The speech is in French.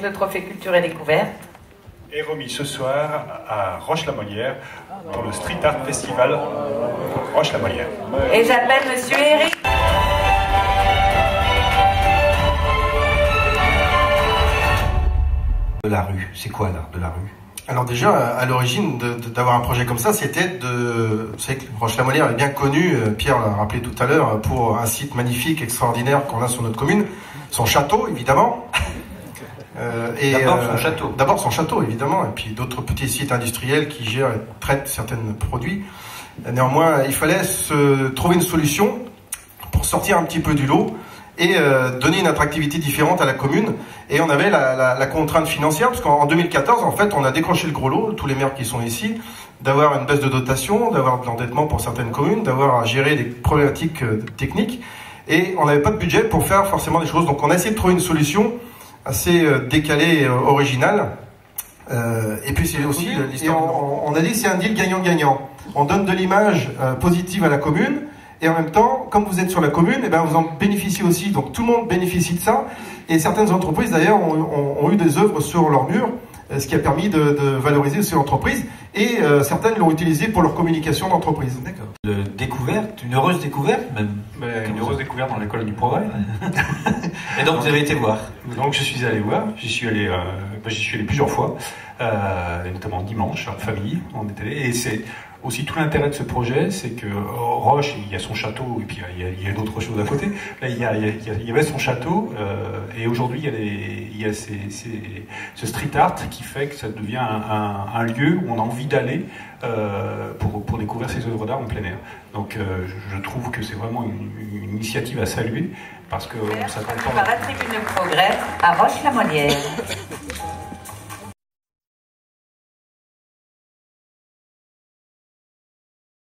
donc le trophée culture et découverte. Est remis ce soir à Roche-la-Molière pour le Street Art Festival Roche-la-Molière. Et j'appelle Monsieur Eric. De la rue, c'est quoi l'art de la rue? Alors déjà, à l'origine d'avoir un projet comme ça, c'était de... Vous savez que Roche-la-Molière est bien connu, euh, Pierre l'a rappelé tout à l'heure, pour un site magnifique, extraordinaire qu'on a sur notre commune. Son château, évidemment. Euh, d'abord son euh, château. D'abord son château, évidemment, et puis d'autres petits sites industriels qui gèrent et traitent certains produits. Néanmoins, il fallait se trouver une solution pour sortir un petit peu du lot et euh, donner une attractivité différente à la commune. Et on avait la, contrainte financière, parce qu'en 2014, en fait, on a décroché le gros lot, tous les maires qui sont ici, d'avoir une baisse de dotation, d'avoir de l'endettement pour certaines communes, d'avoir à gérer des problématiques euh, techniques. Et on n'avait pas de budget pour faire forcément des choses. Donc on a essayé de trouver une solution assez euh, décalée et originale. et puis c'est aussi on, on, a dit c'est un deal gagnant-gagnant. On donne de l'image positive à la commune, et en même temps, comme vous êtes sur la commune, et eh ben vous en bénéficiez aussi. Donc tout le monde bénéficie de ça. Et certaines entreprises, d'ailleurs, ont, eu des œuvres sur leur mur, euh, ce qui a permis de, valoriser ces entreprises. Et euh, certaines l'ont utilisé pour leur communication d'entreprise. D'accord. Découverte, une heureuse découverte même. Une heureuse découverte dans l'école du progrès. et donc vous avez été voir. Donc je suis allé voir. J'y suis allé, euh, bah, j'y suis allé plusieurs fois, notamment dimanche en famille. On est allé et c'est aussi tout l'intérêt de ce projet, c'est que euh, Roche, il y a son château et puis il y a, d'autres choses à côté. Là, il y, il avait son château euh, et aujourd'hui, il y a, ce street art qui fait que ça devient un, lieu où on a envie d'aller euh, pour, pour, découvrir ces œuvres d'art en plein air. Donc, je, trouve que c'est vraiment une, initiative à saluer parce qu'on s'attend pas. Par la tribune de progrès à Roche-la-Molière.